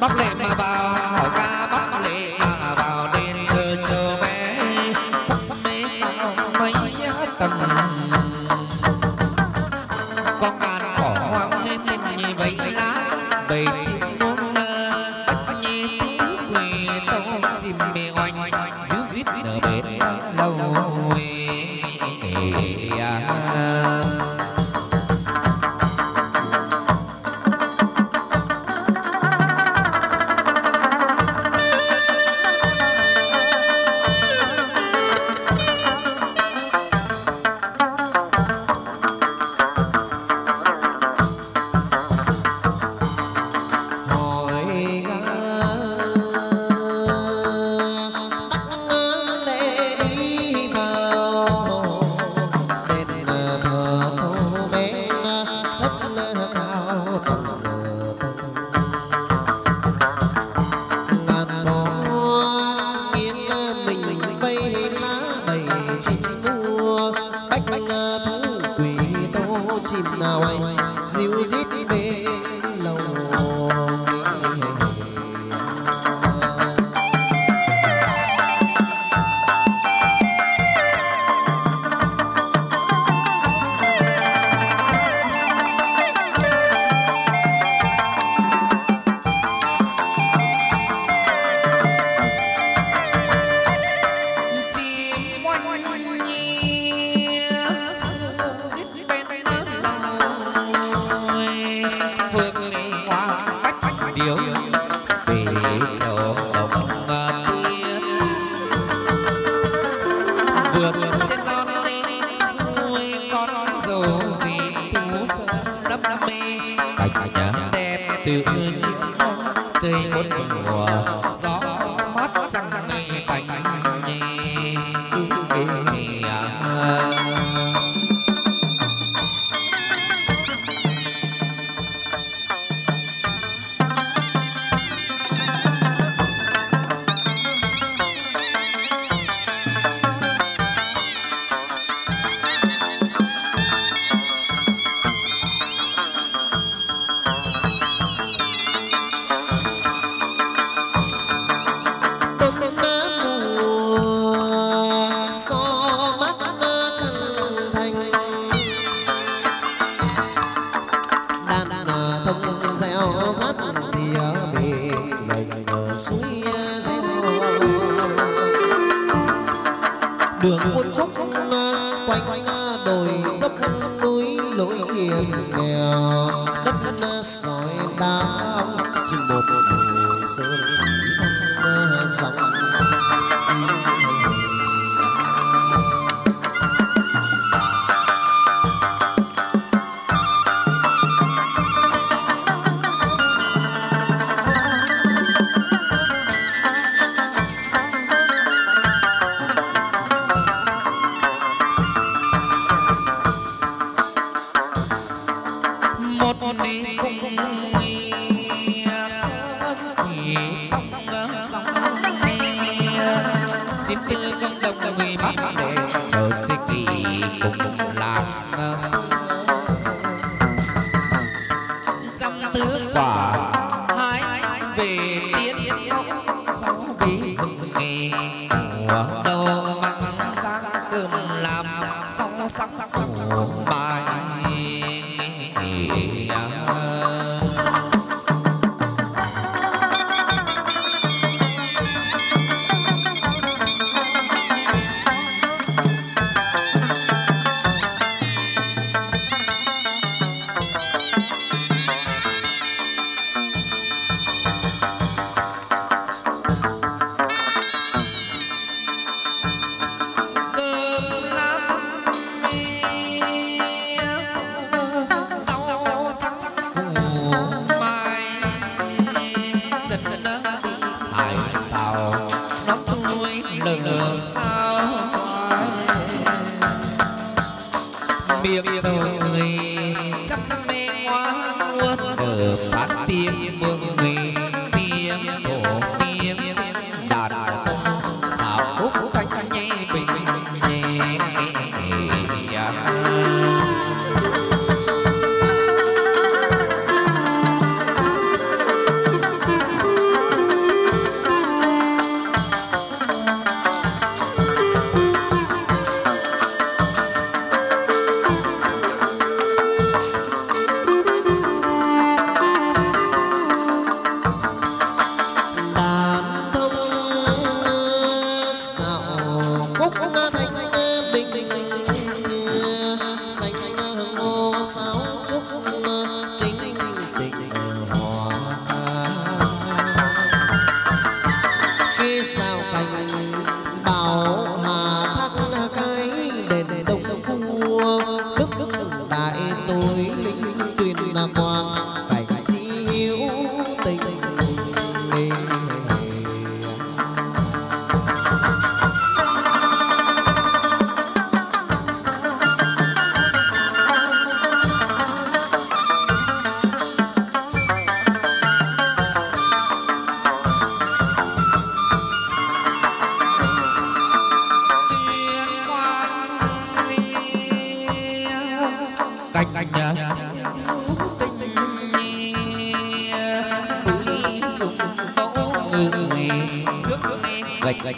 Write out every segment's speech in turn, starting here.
bắt liền mà vào hỏi ca bắt liền mà vào đi núi lỗi hiền nghèo đất sỏi đá chim một hồi sơn thăng dòng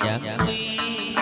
xa xôi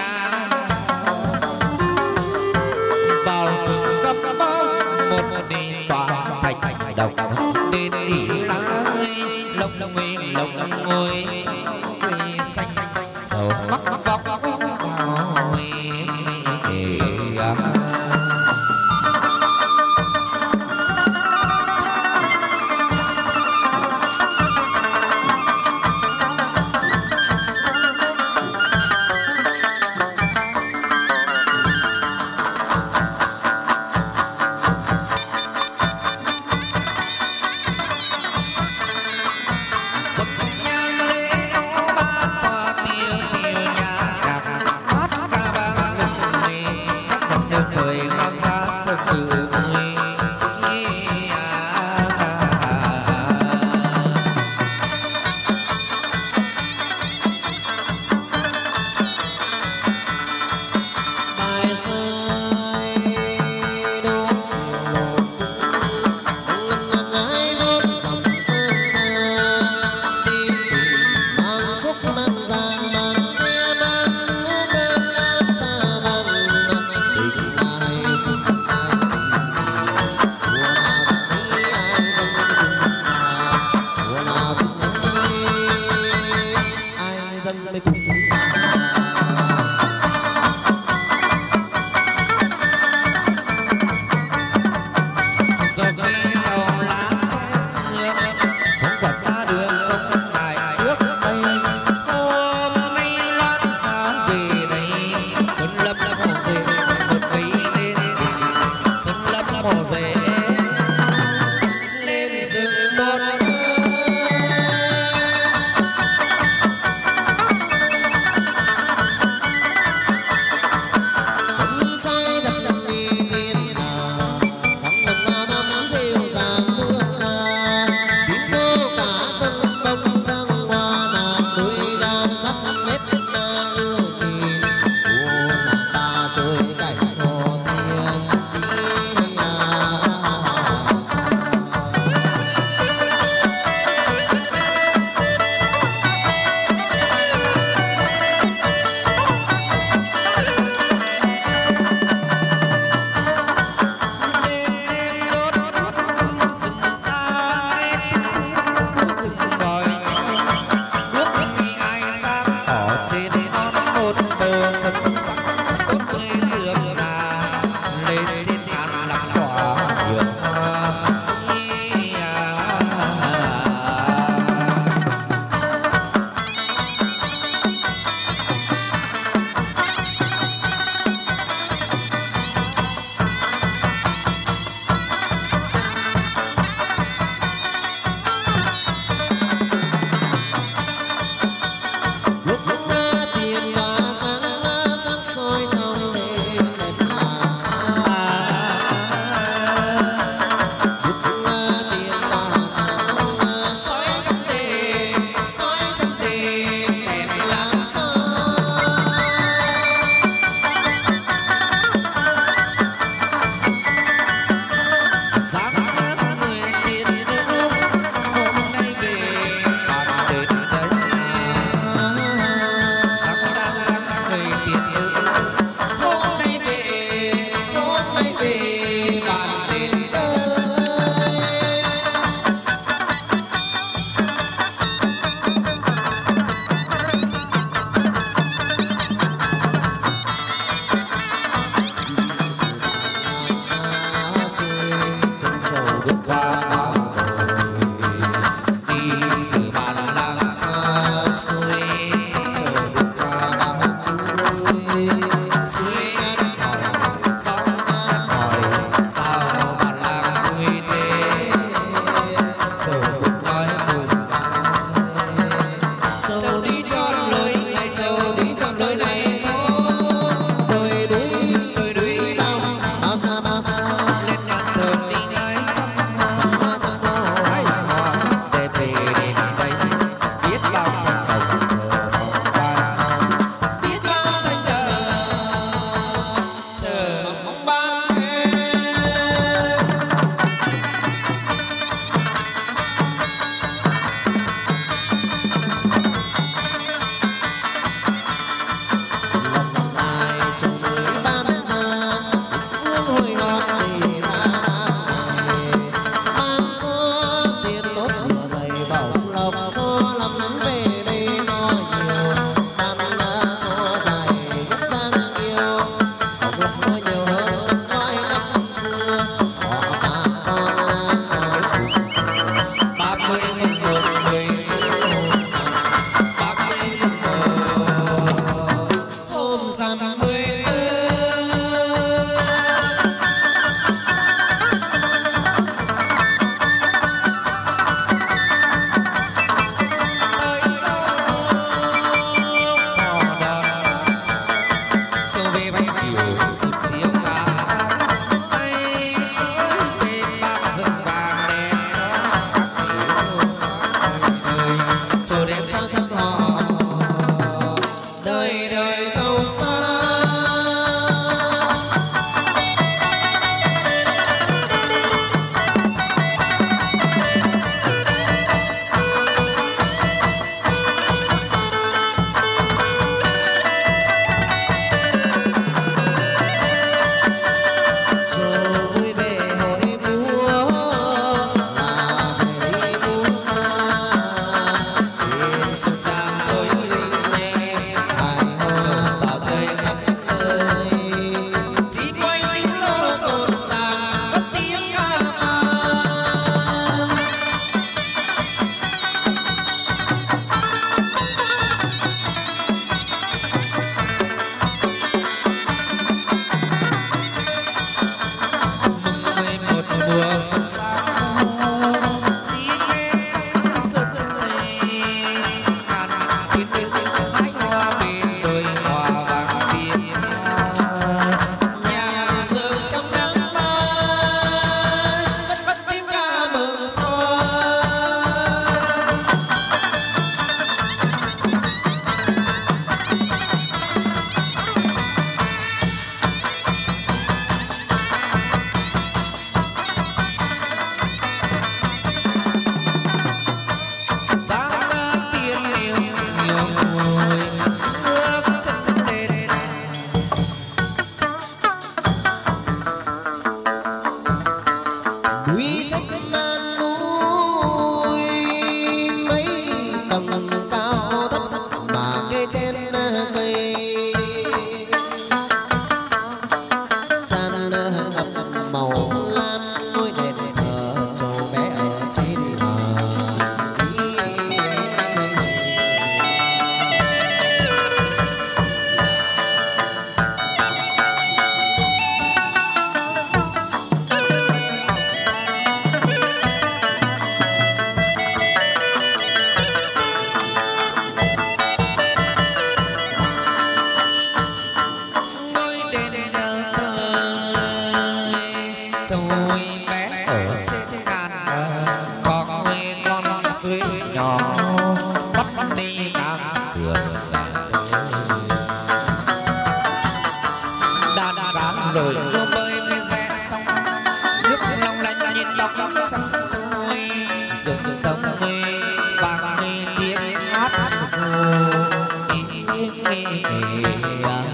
yeah.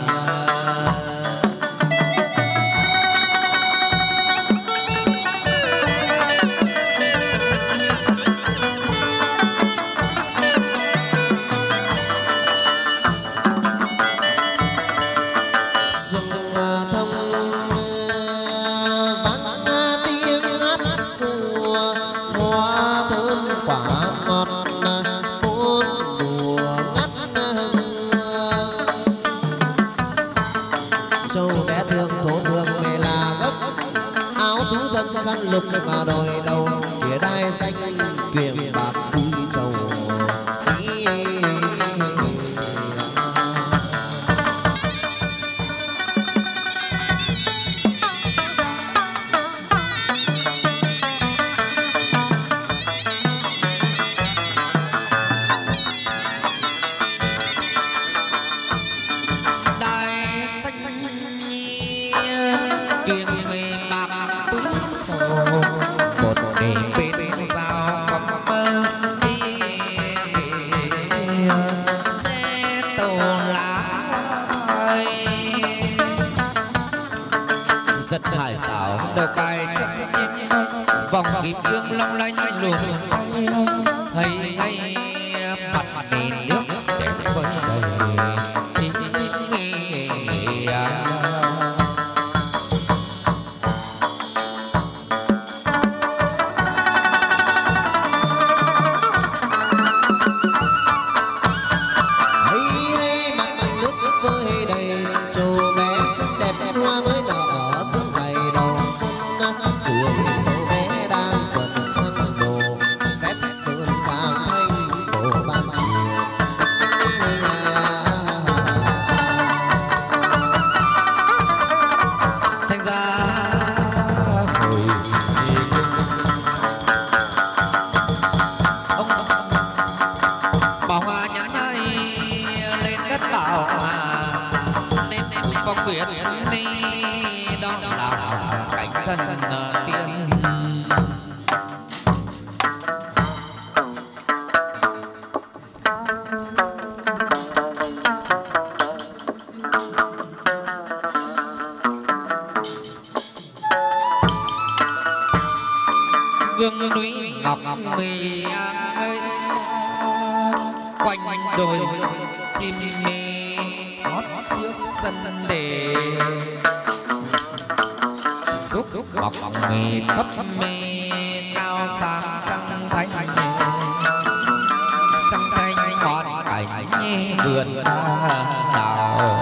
vượt đạo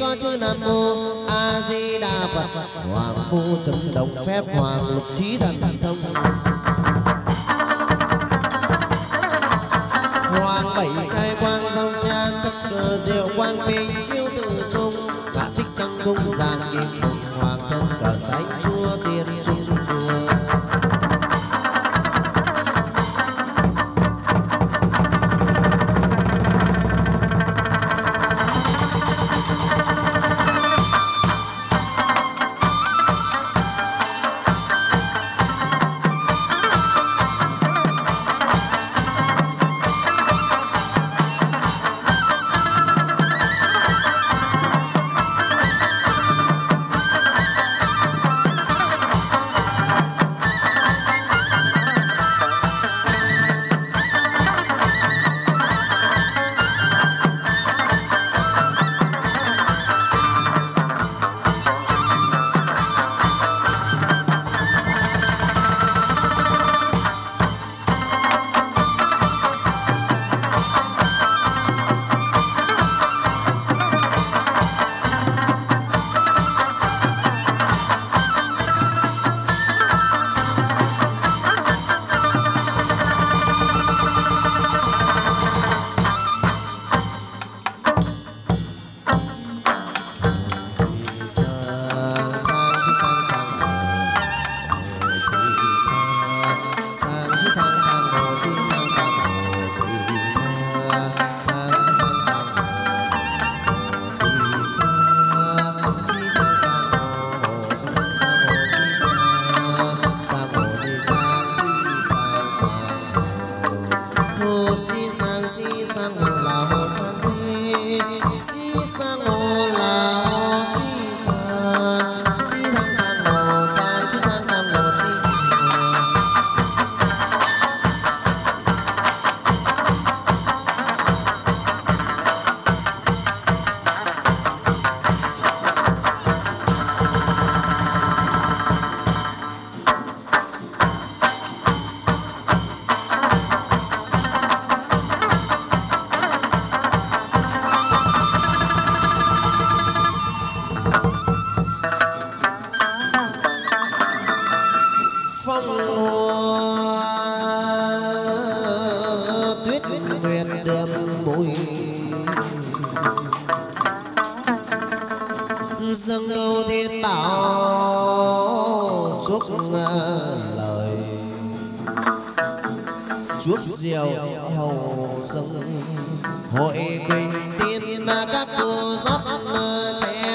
có chữ nam mô a di đà phật. Hoàng phu trầm động phép hoàng lục trí thần thông. Hoàng bảy khai quang dòng nhan tất cờ diệu quang minh chiếu tự trung. Ngã thích tăng cung giang kim phụng hoàng thân cờ thánh chúa tiền chúa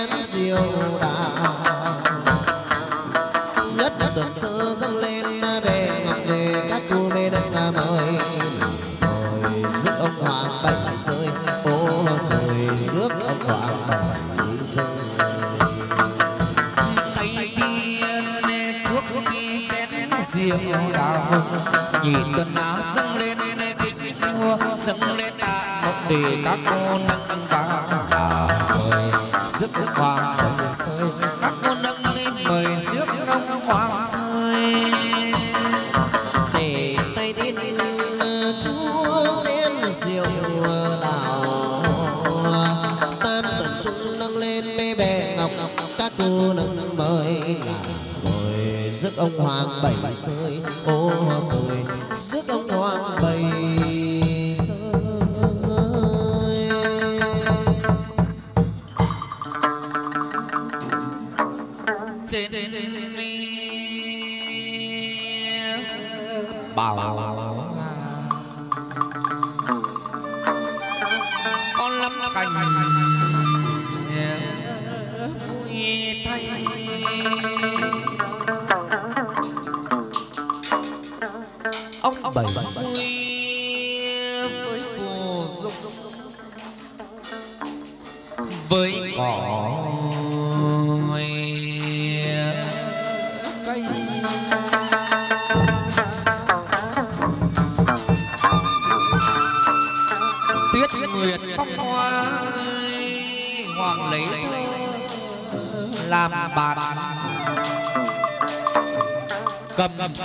chén rượu đào nhất tuần sơ dâng lên bề ngọc đề các cô mê đăng mời. Rồi rước ông hoàng bảy rơi ô rồi rước ông hoàng bảy rơi. Tay tiên chuốc chén rượu đào. Nhị tuần áo dâng lên kính vua dâng lên tạ một đề các cô nâng vào. Mời rước ông hoàng rơi các cô nâng lên mời rước ông hoàng rơi để tay tin chúa trên diệu đào tam tận trung nâng lên mê bè ngọc. Các cô nâng mời mời rước ông hoàng bảy rơi ô rồi rước ông hoàng bảy con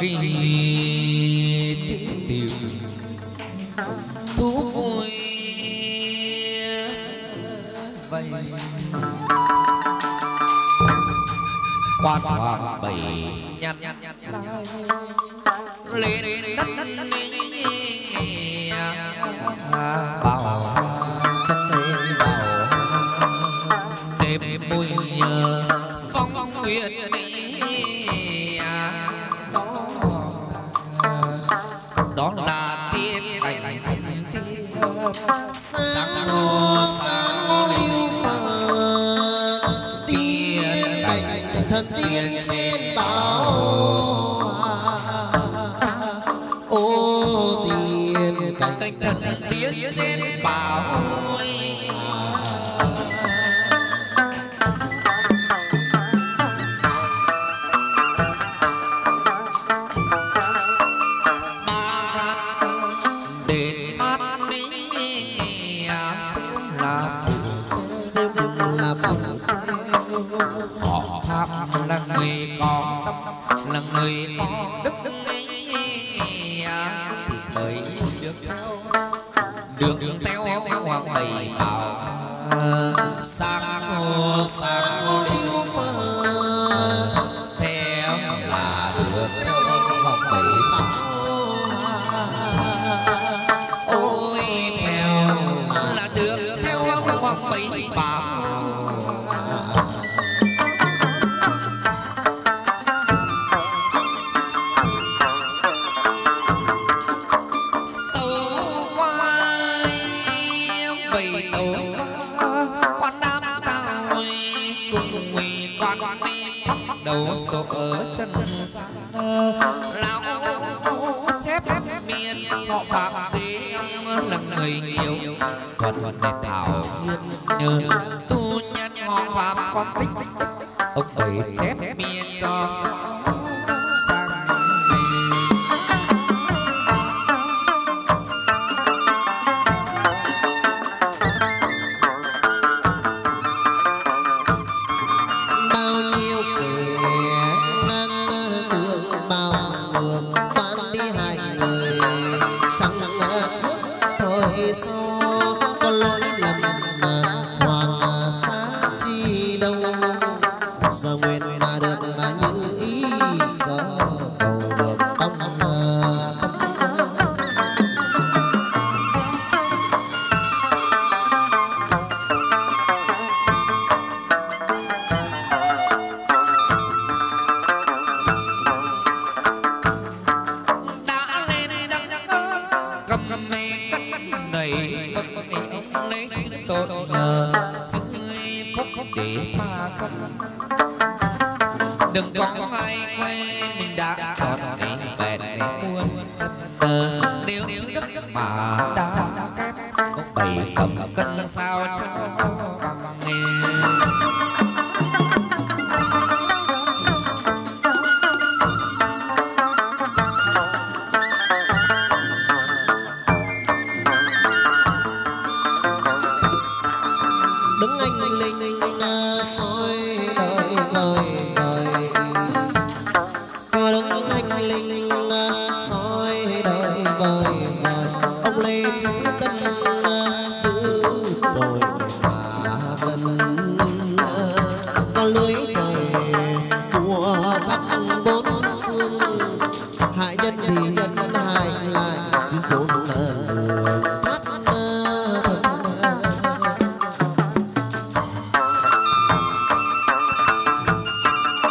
kỳ tiểu thú vui. Vây quan hoàng bảy nhăn họ pháp là người còn tâm là người có ở chân gian lão chép miền họ phạm tiếng là người nhiều thuận để thảo hiên nhờ tu nhân họ phạm con tích ông ấy chép miền cho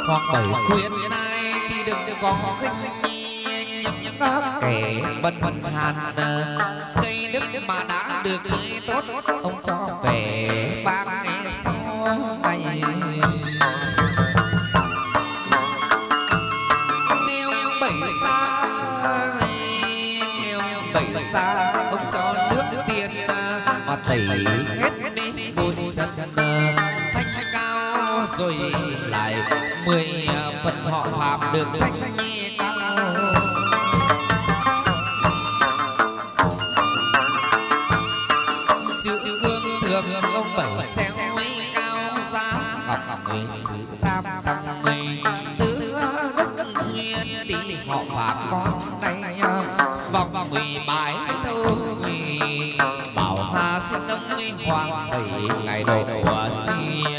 hoặc bảy khuyên này thì đừng có khinh nhi những kẻ bất hàn. Cây đức mà đã được người tốt, ông cho về ba ngày sau này. Nêu bảy xa nêu bảy xa, ông cho nước tiền, mà tẩy hết đi bụi dân rồi lại mười à, phần họ phạm được thanh nhi đau chữ thương thượng ông bảy xéo cao giá, ngọc ngọc người sự tam tăng người tứ đức thiên bị họ phạt con đây à, vòng mười bái bảo hà xin ông hoàng bảy, ngày đầu chia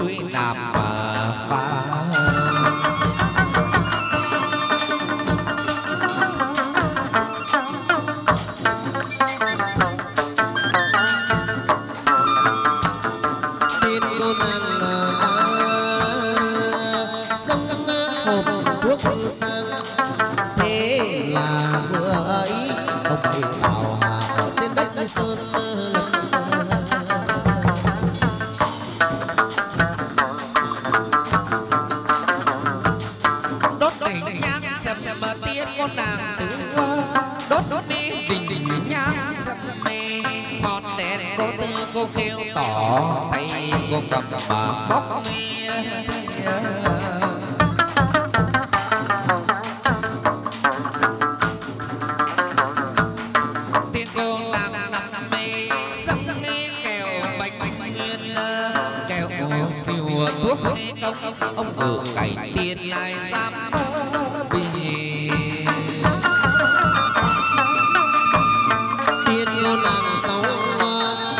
suy làm phá. tiên ngô làm sáu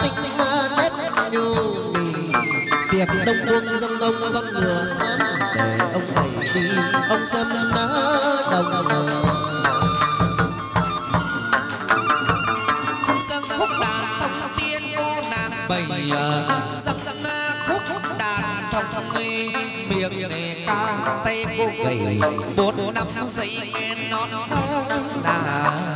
tĩnh tết nhu nì. Tiệc đông buông dông đông văng ngựa sáng để ông bảy đi, ông châm đá đồng ngờ. Dân khúc đàn thông tiên ngô đàn bảy dân khúc đàn thông nghi tiếng ca tay cô gầy bốn năm giây nó đà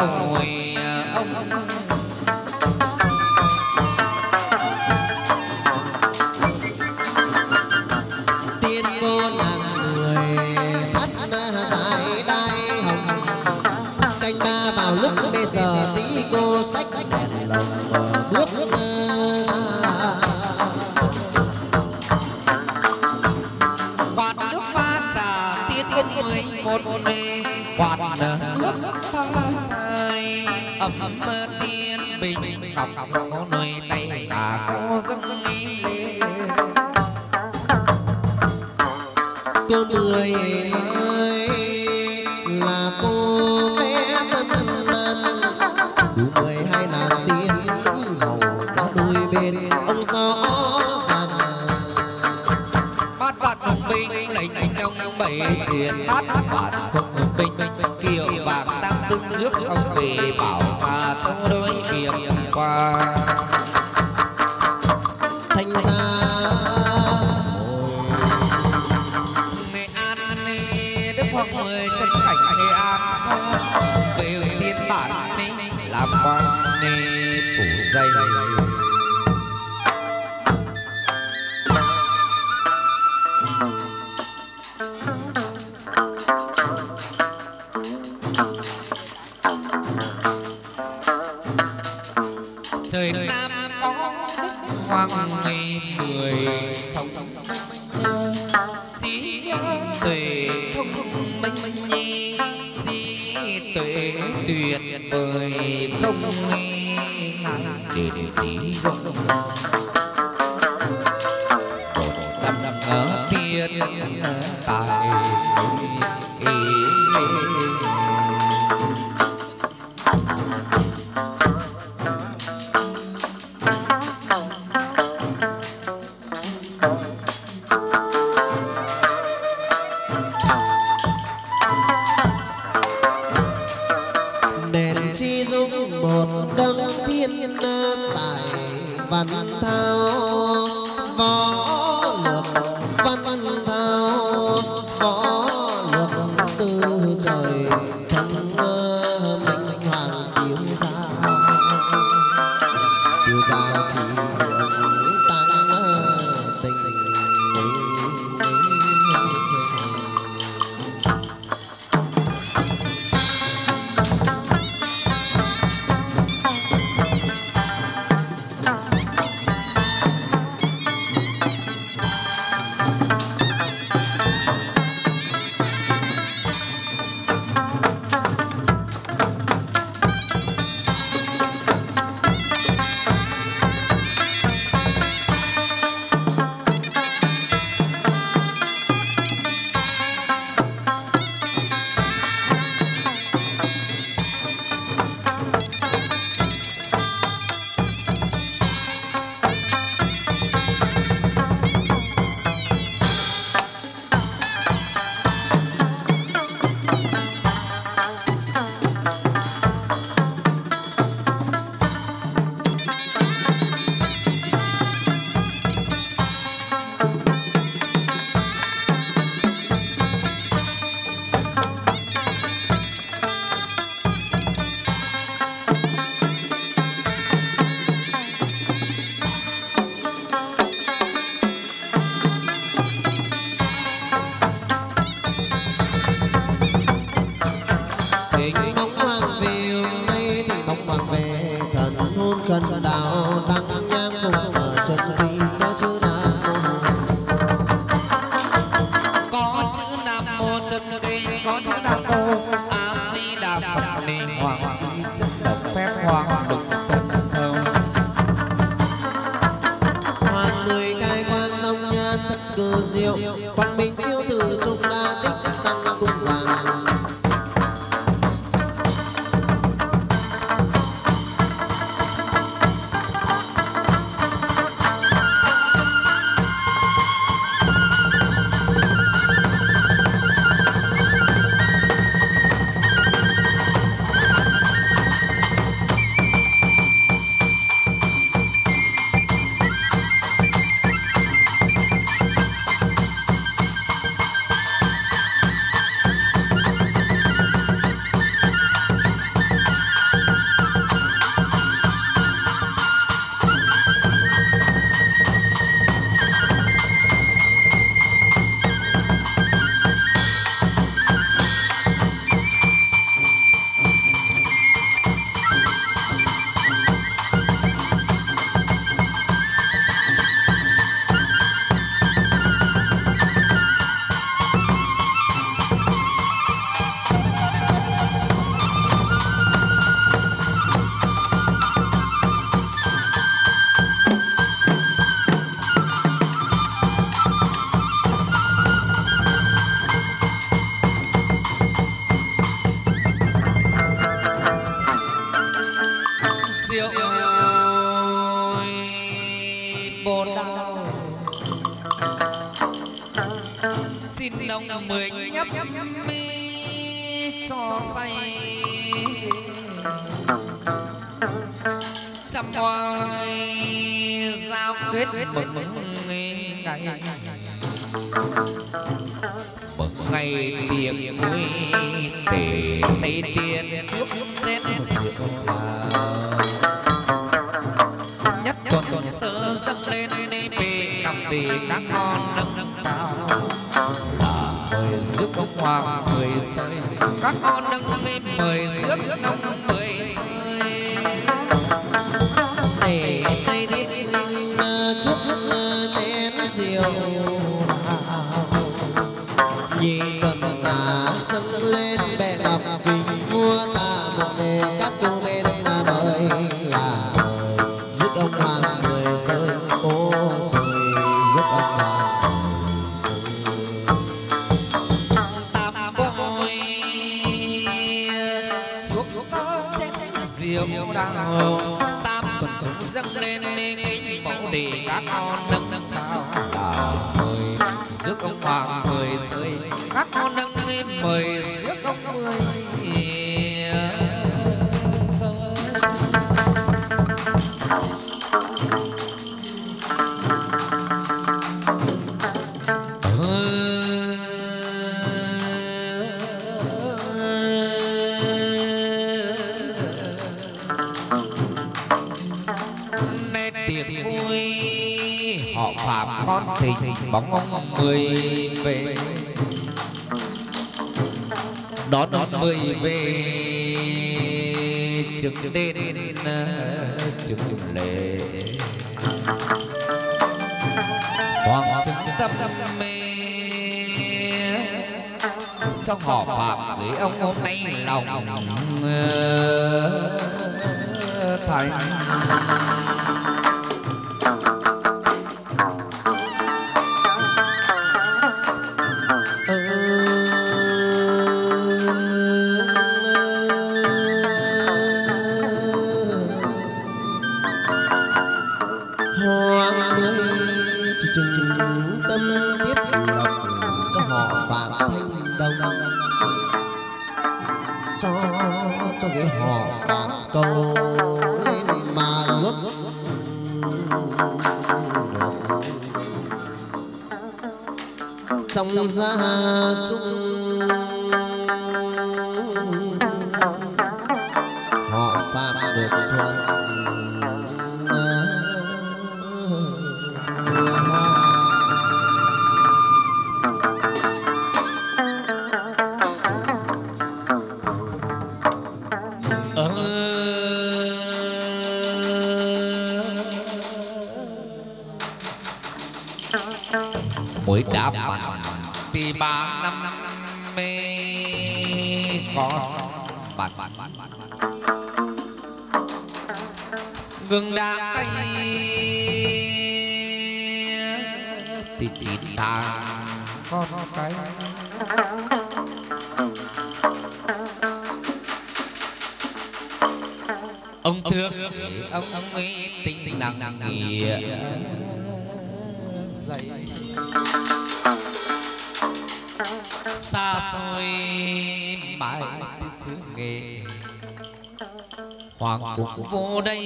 아. tâm mê. Trong họ phạm với ông hôm nay lòng ờ, thành. vô đây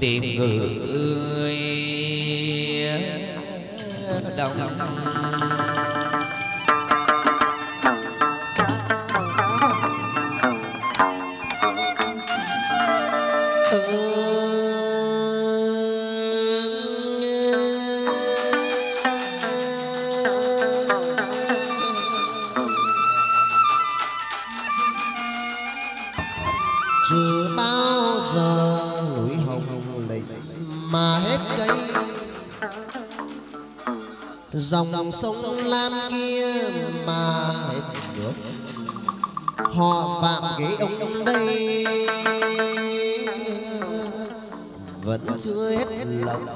tìm người đồng đông. sông Lam kia mà hết nước. Họ phạm cái ông đây. Vẫn chưa hết lòng.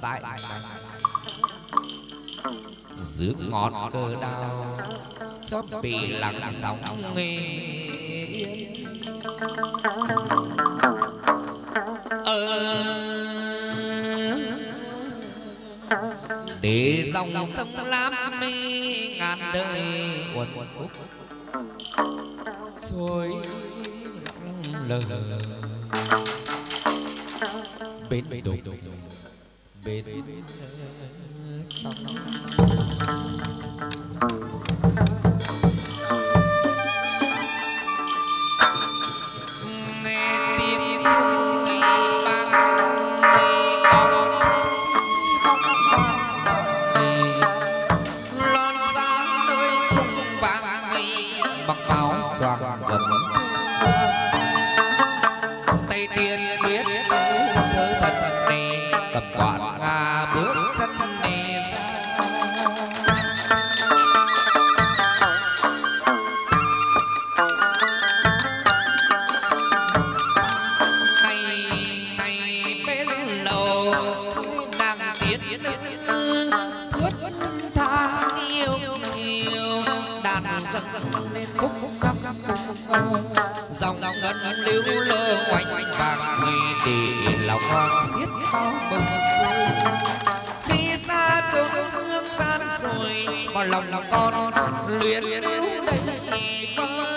Tại dưới ngọn cờ đao cho bị lặng sóng nghe. yên ờ. Để dòng sông lam mi ngàn đời. quần khúc. Trôi lờ lờ đục. Bên trong lòng con luyến lưu đây vơi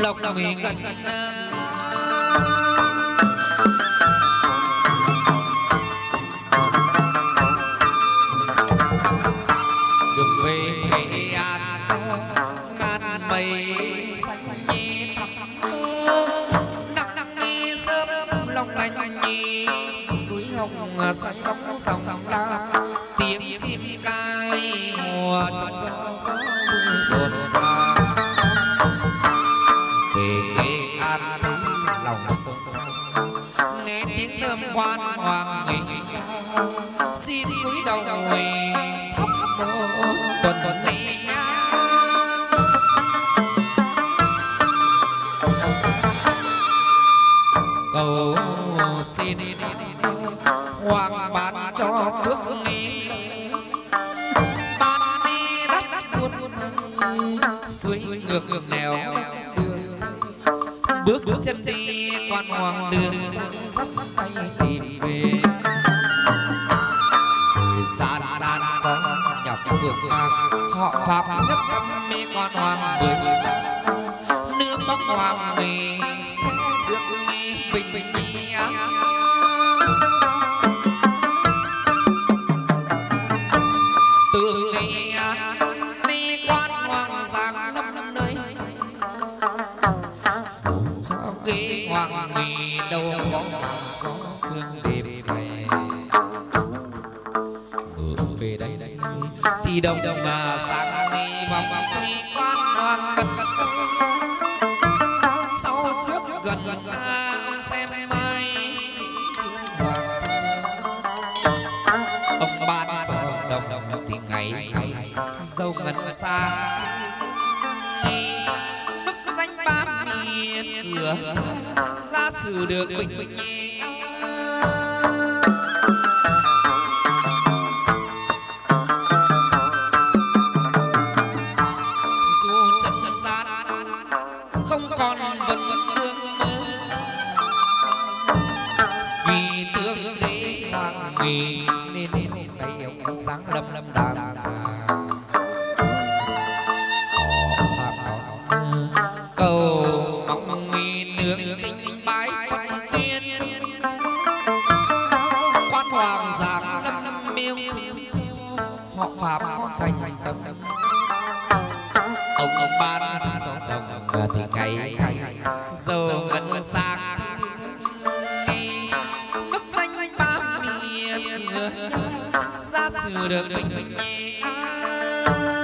lộc người gần đường về nghệ an ngàn mây xanh nhẹ thẳm nặng nặng nghe sớm lòng lành núi hồng sáng bóng sông. Quan hoàng nghỉ xin cúi đầu người thắp tuần cầu xin hoàng ban cho phước nghi ban đi đất buôn suối ngược ngược nẻo bước chân đi con hoàng đường. Có nhọc vượt mang họ pháp nước âm mê con hoàng với nước bốc hoàng mì sẽ được nghe bình bình con quy quan sau trước gần gần xa ông xem mai ông ban cho đồng đồng thì ngày dâu ngân xa đi cửa. Ra xử được bình bình yên nay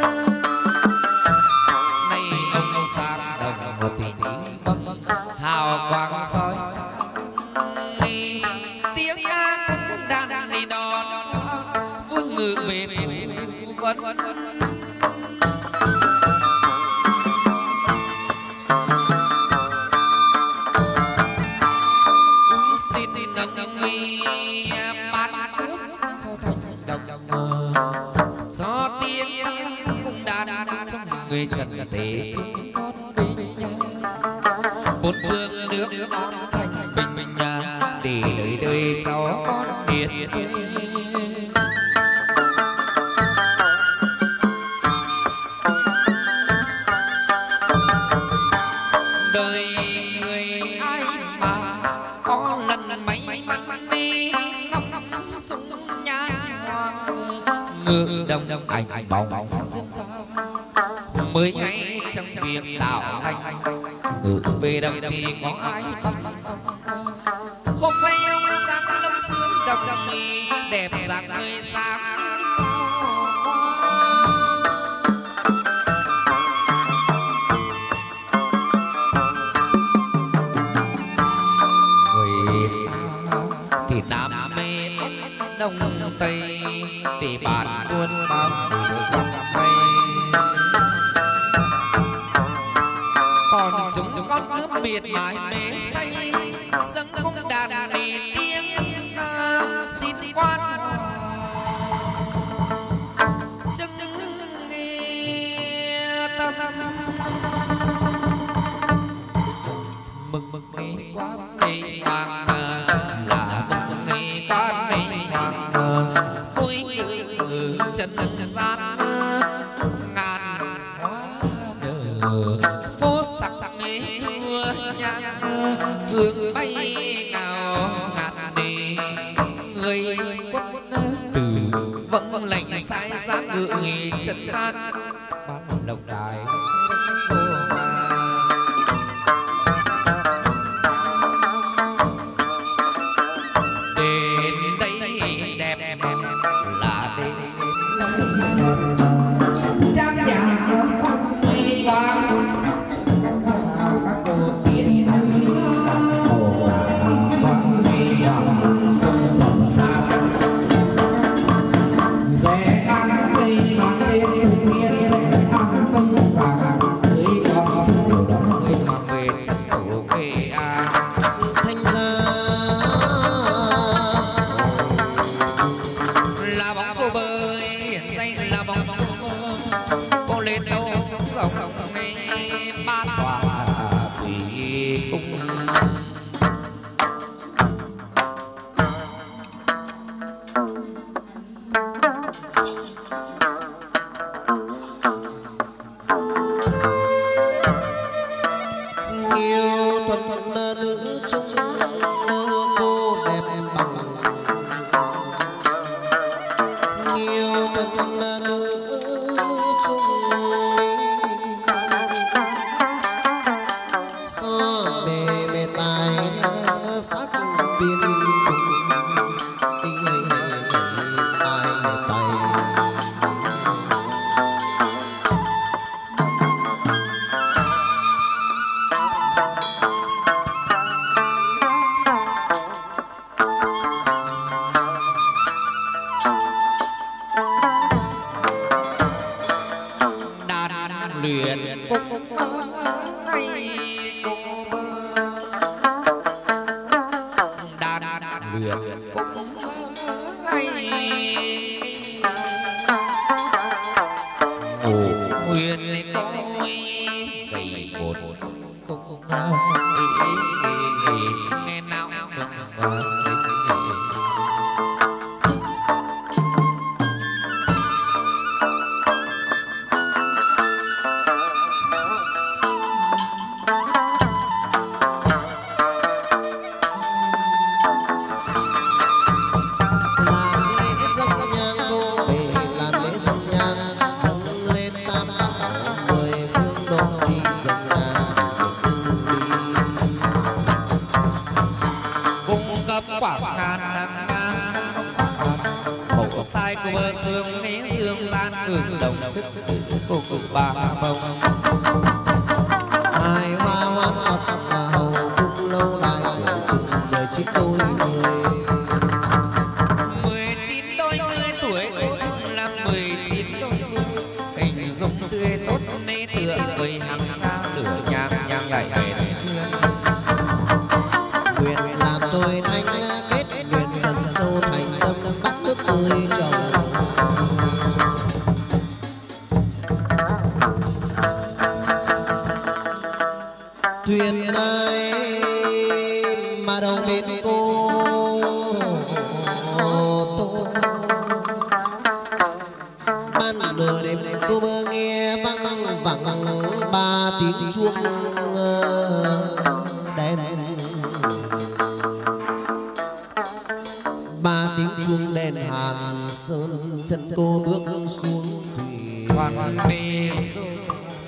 mê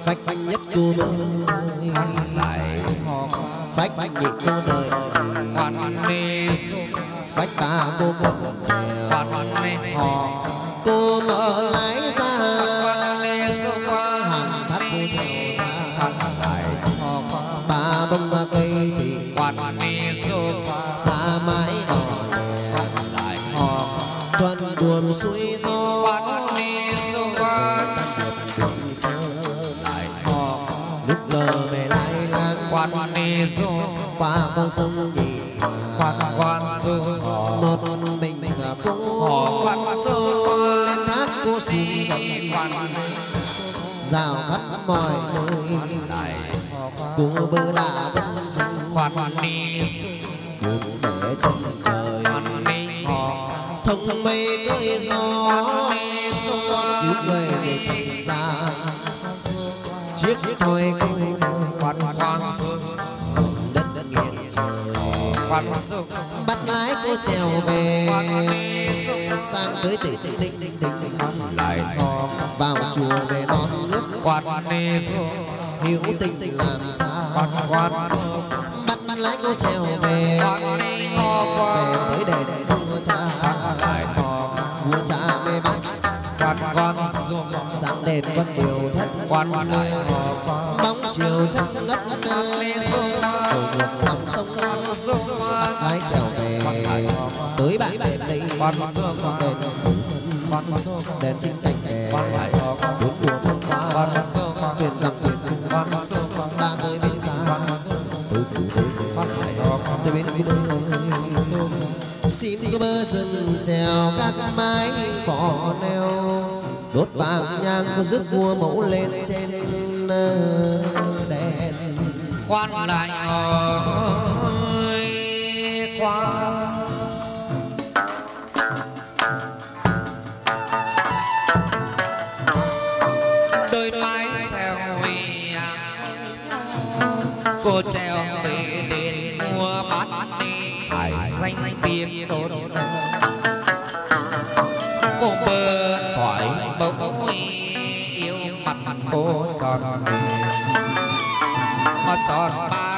phách nhất cô bơi lại phách nhị cô đời quan mê phách ta cô cầm chèo quan đi họ cô mở lái ra. Qua hàng thắt cô chèo quan lại họ ba bông ba cây thì quan đi qua xa mãi đỏ quan lại họ thuận buồm suối gió. Đi qua con sông quan quan su họ một mình là cô họ quan su lên thác cô đi quan rào khắp mọi nơi lại cô bơ dung quan đi. Buồn để chân trời. Thông mây cơi gió. Cứu người để thành ta. Chiếc thôi câu quan quan su bắt lái cô trèo về sang tới tỉnh tỉnh tỉnh tỉnh tỉnh lại vào chùa về non nước quan hiểu tình làm sao quan bắt lái cô trèo về về tới đền vua cha vua cha mê bắt quan quan sáng đền con điều thất quan qua bóng chiều chắc ngất ngây rồi ngược dòng sông lái trèo về. Tới bạn đền đây quan su đền phủ quan su đền sinh thành bốn mùa phong hoa. Su tuyển cầm tuyển cung quan su ta tới bên ta. Quan su tới phủ tới họ qua tới bên bên đây xin có bơ rừng trèo các mái bỏ neo. Đốt vàng nhang rước vua mẫu lên trên ờ, đèn. Quan lại ơi qua đôi mái treo vì cô treo về đền mua bát đi hải danh tiếng tốt cô bơ thoại bỗng yêu mặt cô tròn mà tròn ba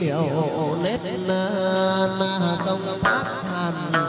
kiều nết na, na sông thác hàn.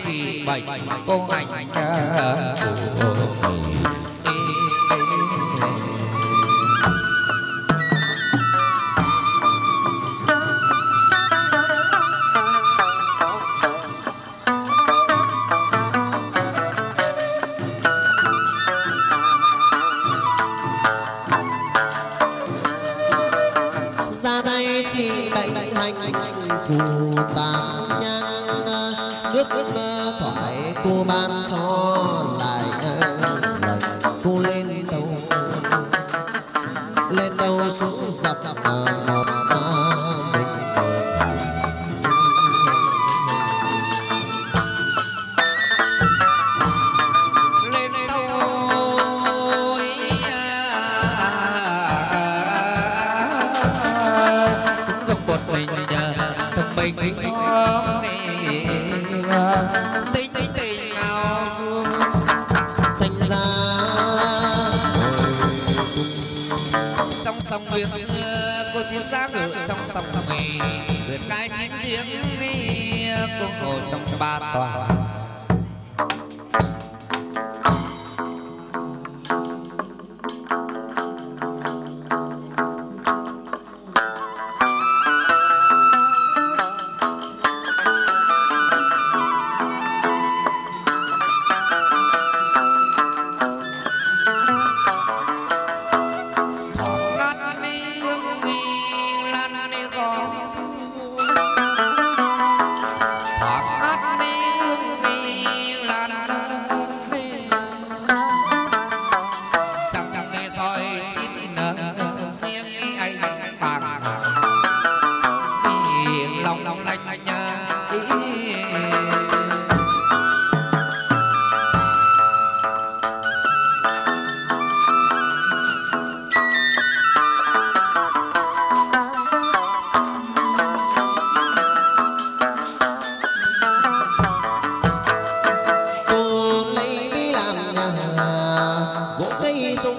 gì bệnh cô hạnh phụ sung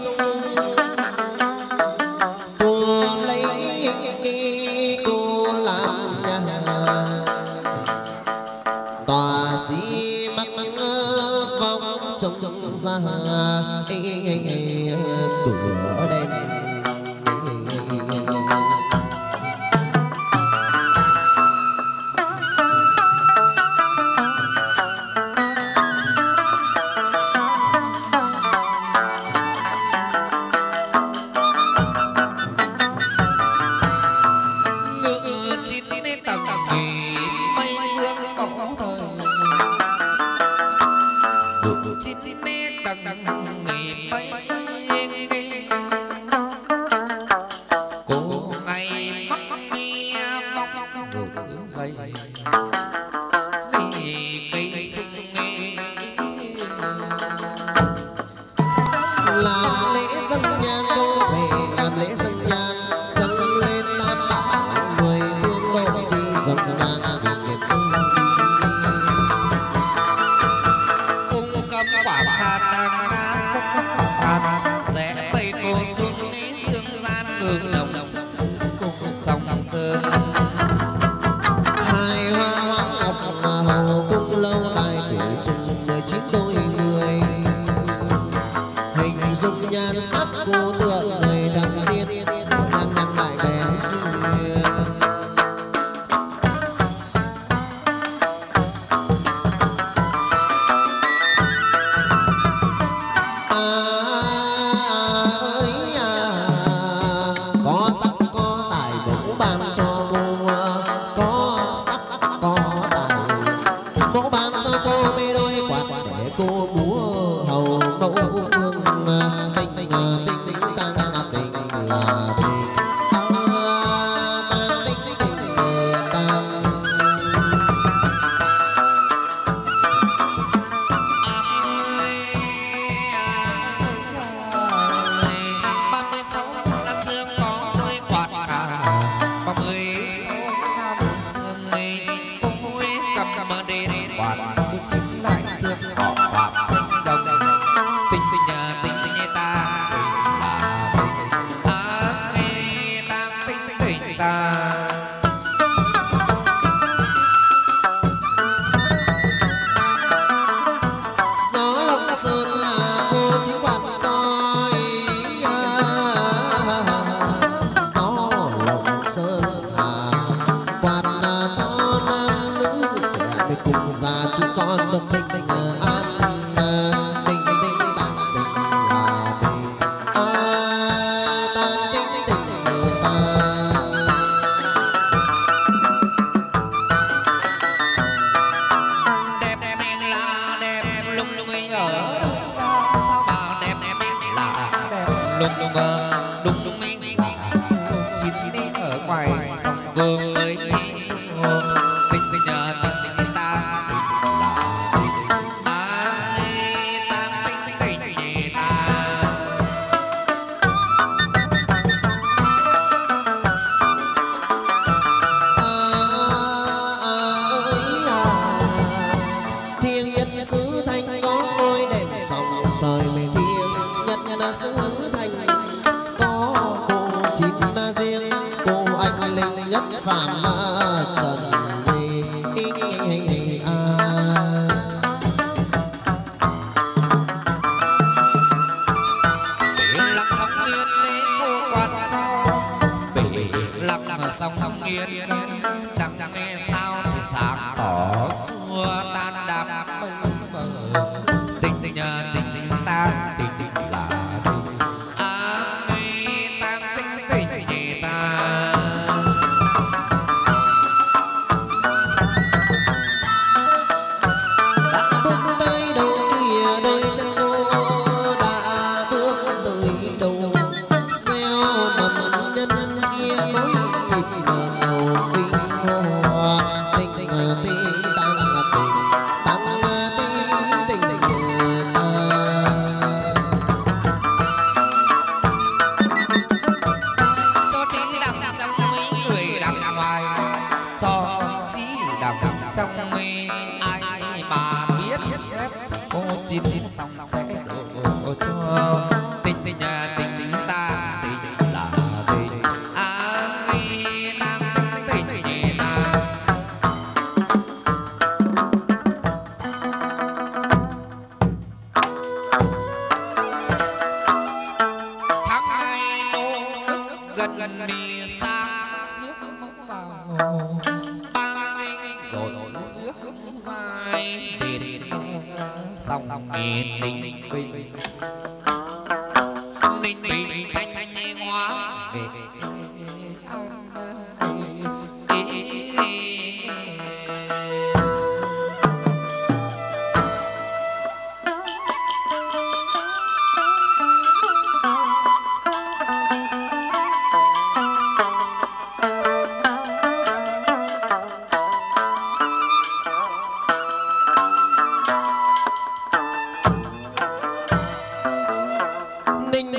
cô lấy nghi cô làm nhà tòa sĩ mắc vong sông ra tuổi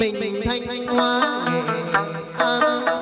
bình thanh hoa nghệ an.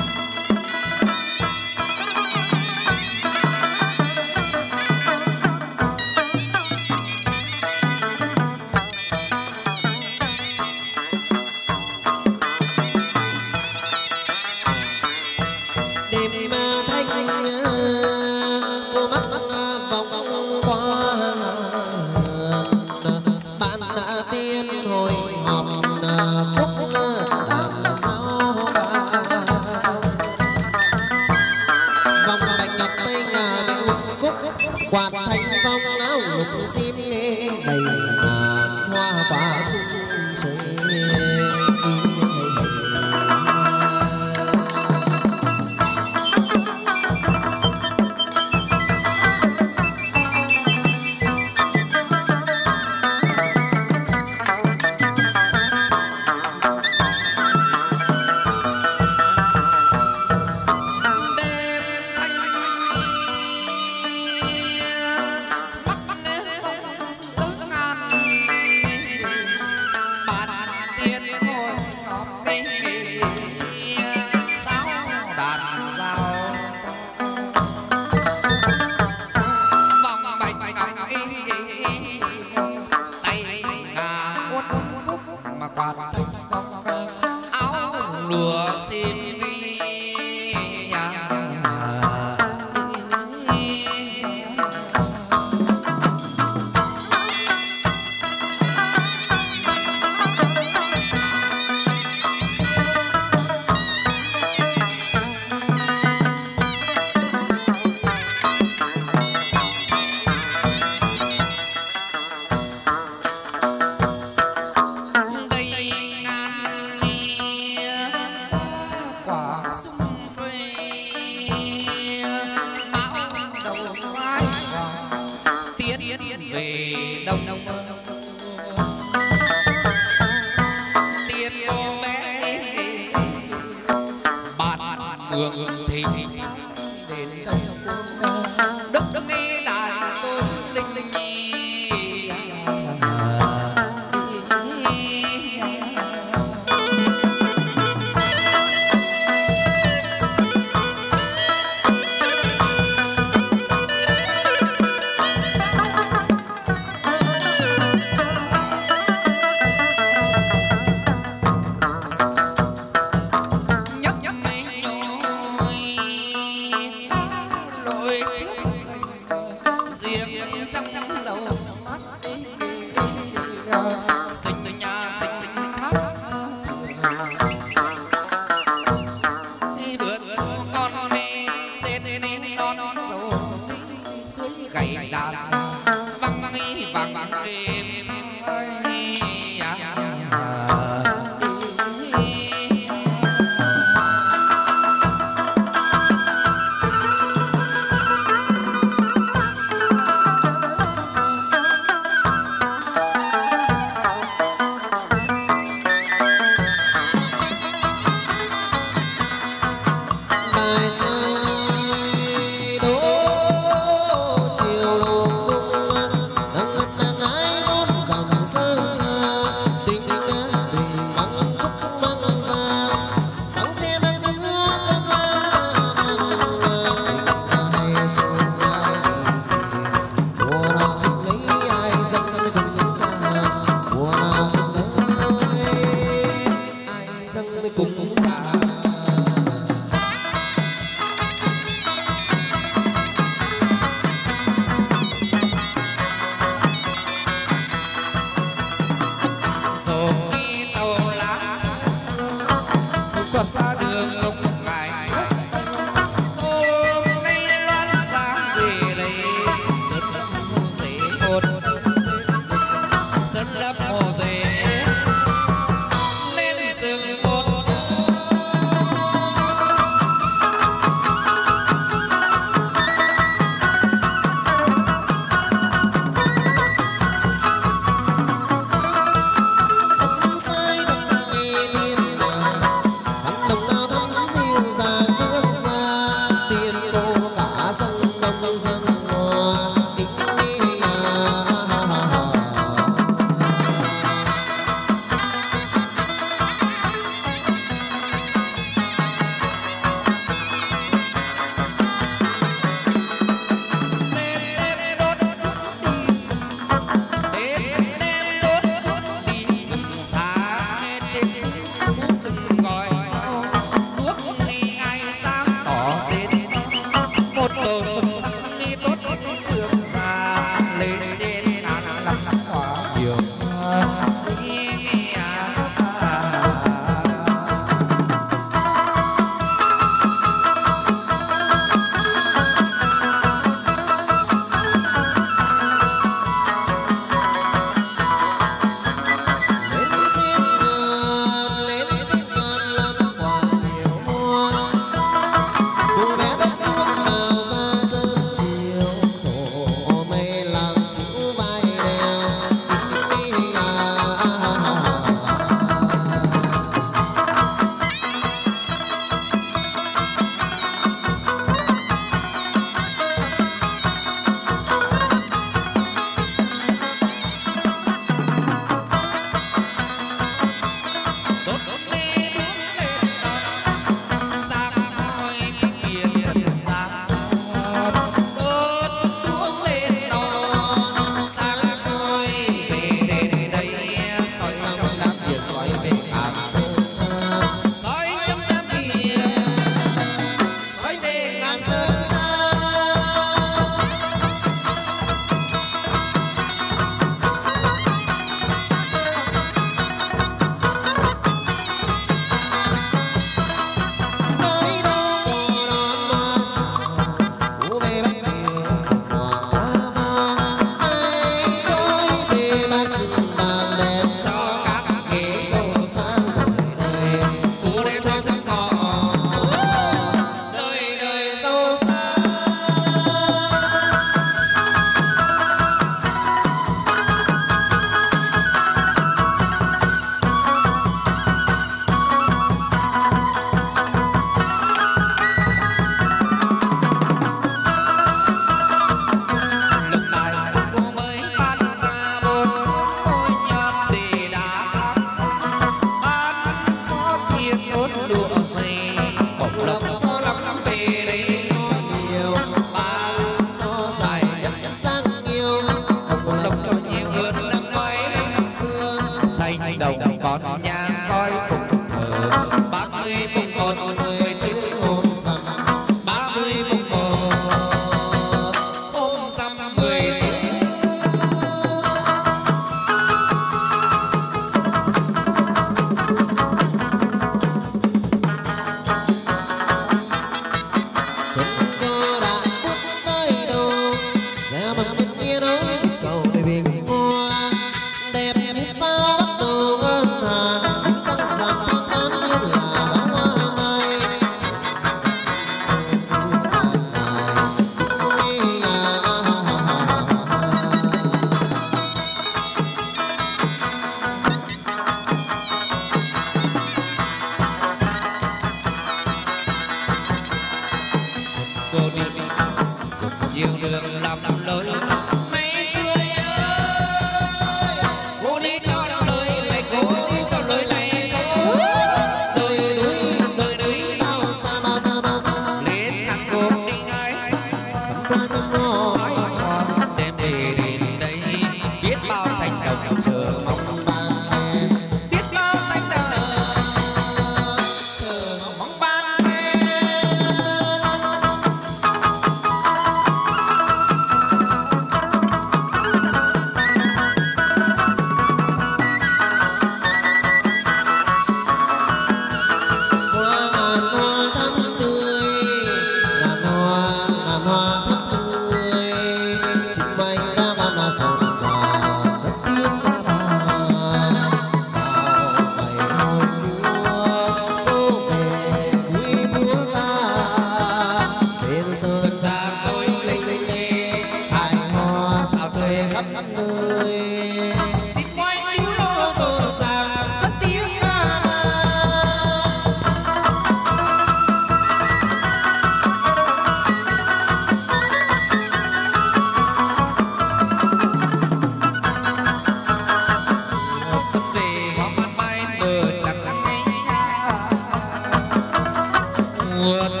Có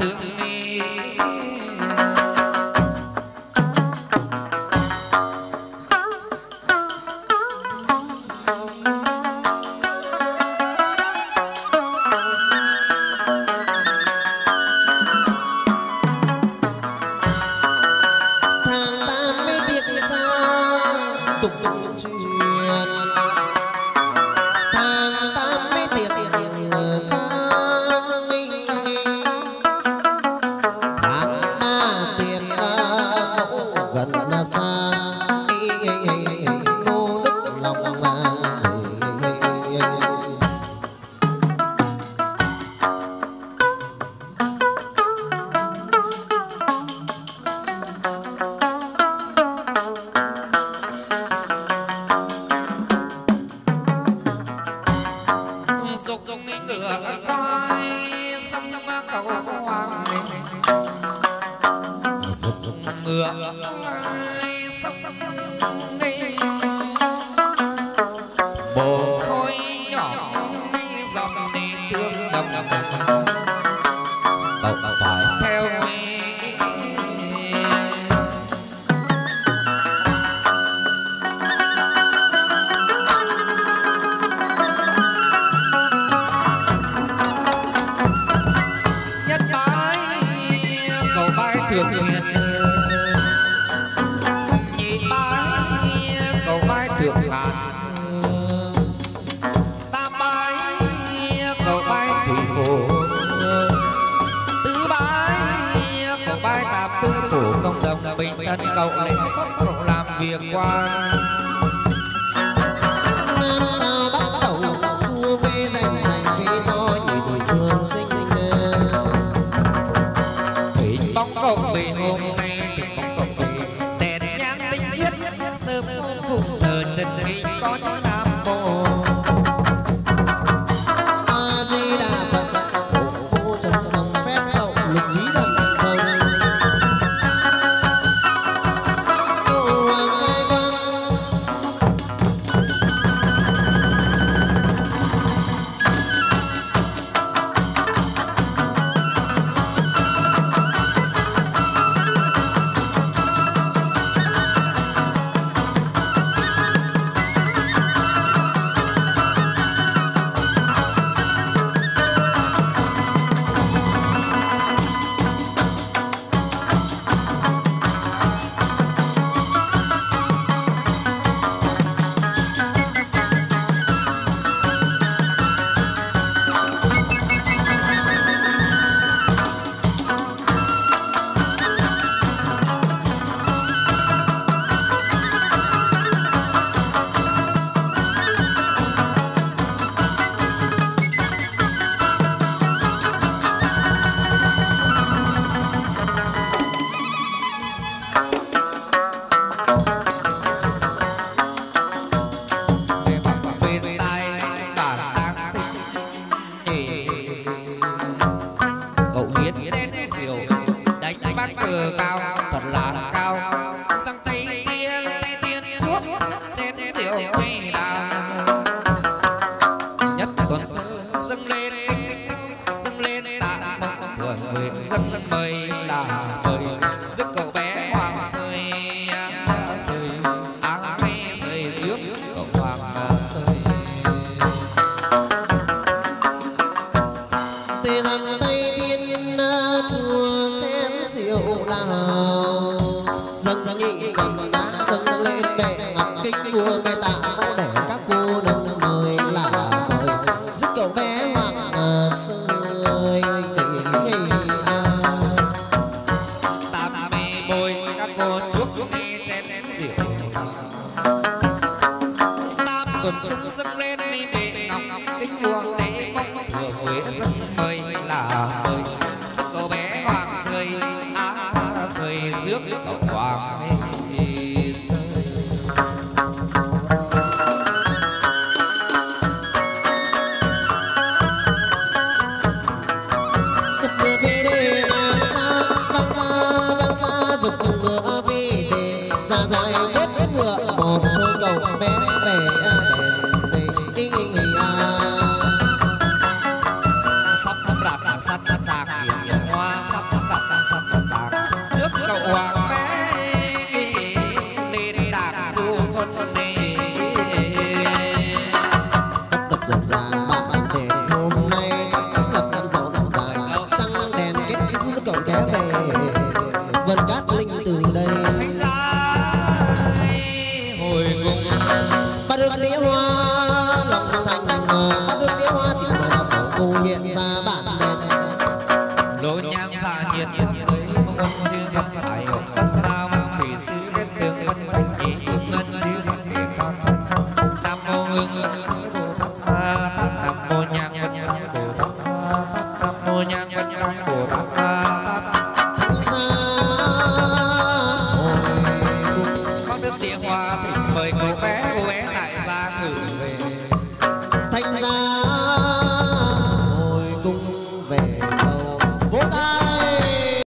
lòng thương